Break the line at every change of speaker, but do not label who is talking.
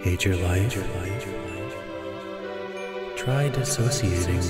Hate your life? Try dissociating